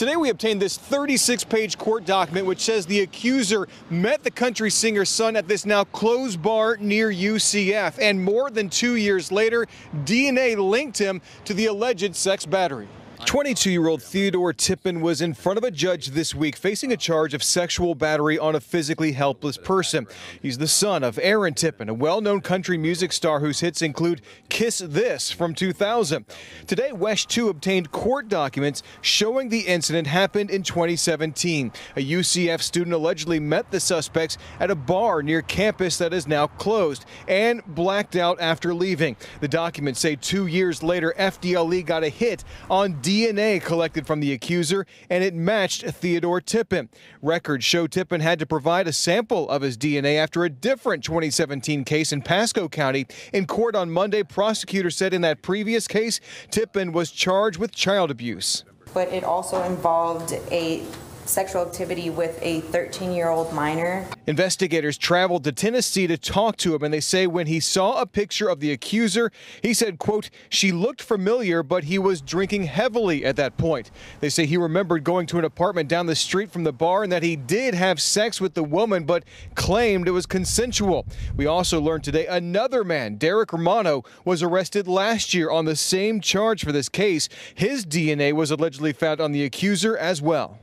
Today we obtained this 36 page court document which says the accuser met the country singer's son at this now closed bar near UCF. And more than two years later, DNA linked him to the alleged sex battery. 22 year old Theodore Tippin was in front of a judge this week facing a charge of sexual battery on a physically helpless person. He's the son of Aaron Tippin, a well known country music star whose hits include Kiss This from 2000. Today, WESH 2 obtained court documents showing the incident happened in 2017. A UCF student allegedly met the suspects at a bar near campus that is now closed and blacked out after leaving. The documents say two years later, FDLE got a hit on DNA collected from the accuser, and it matched Theodore Tippin. Records show Tippin had to provide a sample of his DNA after a different 2017 case in Pasco County. In court on Monday, prosecutors said in that previous case, Tippin was charged with child abuse. But it also involved a sexual activity with a 13 year old minor. Investigators traveled to Tennessee to talk to him, and they say when he saw a picture of the accuser, he said, quote, she looked familiar, but he was drinking heavily at that point. They say he remembered going to an apartment down the street from the bar and that he did have sex with the woman, but claimed it was consensual. We also learned today another man, Derek Romano, was arrested last year on the same charge for this case. His DNA was allegedly found on the accuser as well.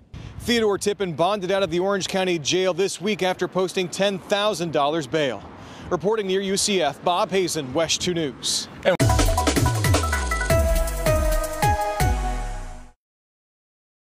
Theodore Tippin bonded out of the Orange County Jail this week after posting $10,000 bail. Reporting near UCF, Bob Hazen, WESH 2 News. And